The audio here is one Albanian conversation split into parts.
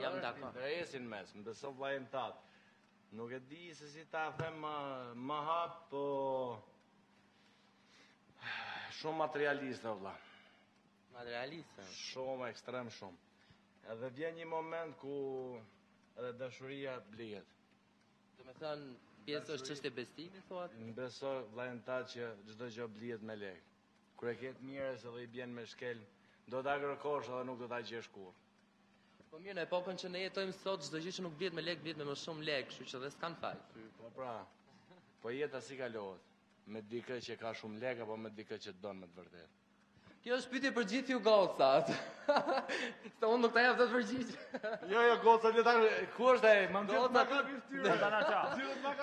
Jam dakord. Interesi n'mes, më beso vllain tat. Nuk e di se si ta them më, më hapur, po shumë materialiste vëlla. Materialiste. Shumë ekstrem shumë. Edhe vjen një moment ku edhe dashuria blihet. Domethënë, pjesë është çështje investimi, thua ti? Më beso vllain tat që çdo gjë blihet me lekë. Kur e ke të mirë edhe i bjen me shkelm, do ta kërkosh edhe nuk do ta gjesh kurrë. Po mirë, në epokën që ne jetojmë sot, çdo gjë që nuk blihet me lek, blihet me më shumë lek, kështu që dhe s'kan faj. Po pra. Po jeta si kalohet? Me dikë që ka shumë lek apo me dikë që don me të vërtetë? Kjo është pyetje për gjithë ju gocat. Se unë nuk ta jap dot përgjigje. Jo, jo, gocat tani, ku është ai? Më ngjit ka virtyra. Tana ça.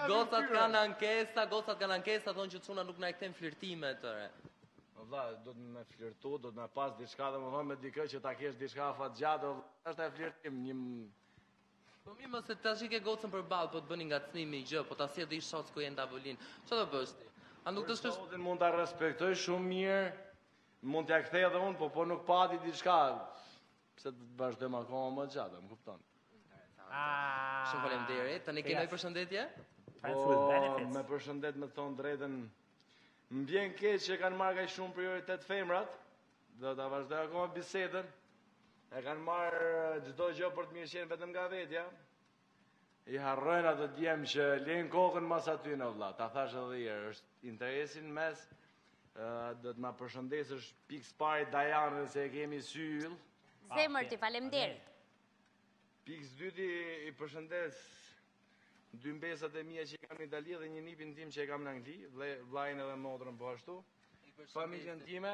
Gocat kanë ankesa, gocat kanë ankesa, thonë që çunat nuk na i kthen flirtime të re. O vlla, do ti me flirtu, do ti me pas diçka domethënë me dikë që ta kesh diçka afatgjatë, o vlla, është flirtim, një... Po mirë se ti e ke gocën përballë, po të bën një ngacmim, një gjë, po të asje dhe i shosë ku jenë davolin. Ça do bësh ti? A nuk të shkësh... Po të mund ta respektoj shumë mirë, mund t'ia kthej edhe unë, po po nuk pati diçka, Pse të vazhdojmë akoma më gjatë, më kupton? Shumë faleminderit. Tani keni një përshëndetje? Po, me përshëndet, me thon t'drejtën. M'vjen keq që kanë marrë kaq shumë prioritet femrat. Do ta vazhdoj akoma bisedën. E kanë marrë çdo gjë për të mirëqenë, vetëm nga vetja. I harrojnë ato djem që lejnë kokën mas atyne vlla, ta thash edhe njëherë, është interesi n'mes, do të ma përshëndesësh pikë së pari Dajanën se e kemi si yll. Zemër ti, faleminderit. Pikë së dyti i përshëndes dy mbesat e mia që i kam në Itali dhe një nipin tim që e kam në Angli, vllain edhe motrën po ashtu. Familjen time,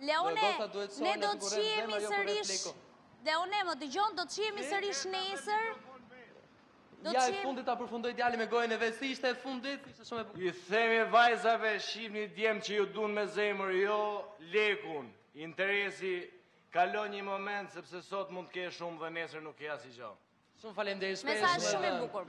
Leone, ne do të shihemi jo sërish... Leone, më dëgjon, do të shihemi sërish nesër... Ja e fundit ta përfundojë djali me gojën e vet, si ishte e fundit, ishte shumë e bukur. I themi vajzave, shifni djem që ju dun me zemër, jo lekun. Interesi kalon një moment sepse sot mund të kesh shumë dhe nesër nuk ke asgjë. Shumë faleminderit. Mesazh shumë i bukur.